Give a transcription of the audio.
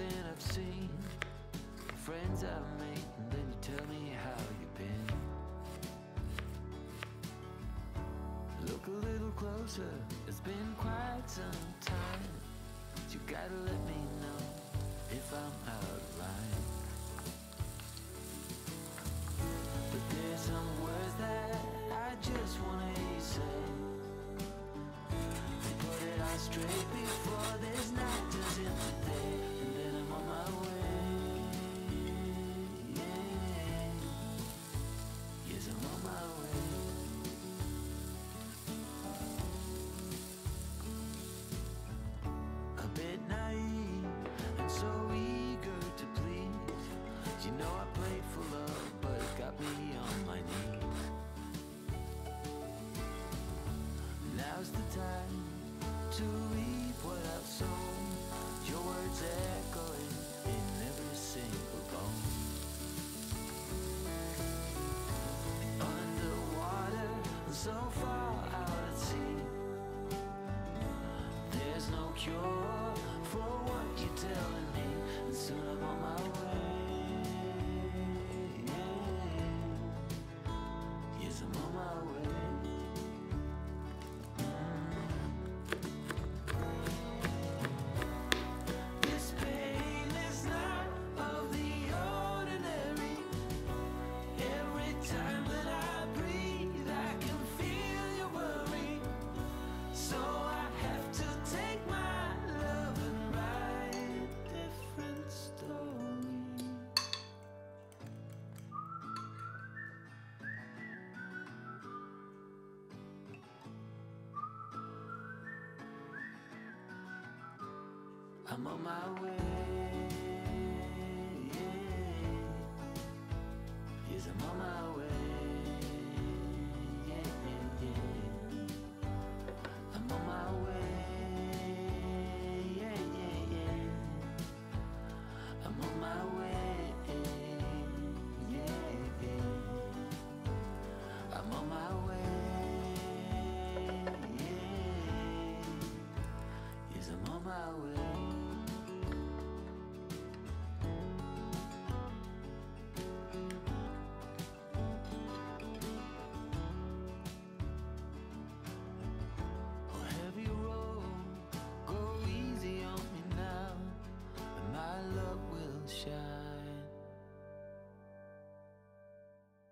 something I've seen, friends I've made, and then you tell me how you've been. Look a little closer, it's been quite some time. But you gotta let me know if I'm out of line. But there's some words that I just wanna you say. Put it all straight before this You know I played for love, but it got me on my knees. Now's the time to reap what I've sown. Your words echoing in every single bone. Underwater, so far out at sea. There's no cure I'm on my way. Yeah. Yes, I'm on my way. Yeah, yeah, I'm on my way. Yeah, yeah, yeah. I'm on my way. Yeah, yeah. Yeah. Yes, I'm on my way.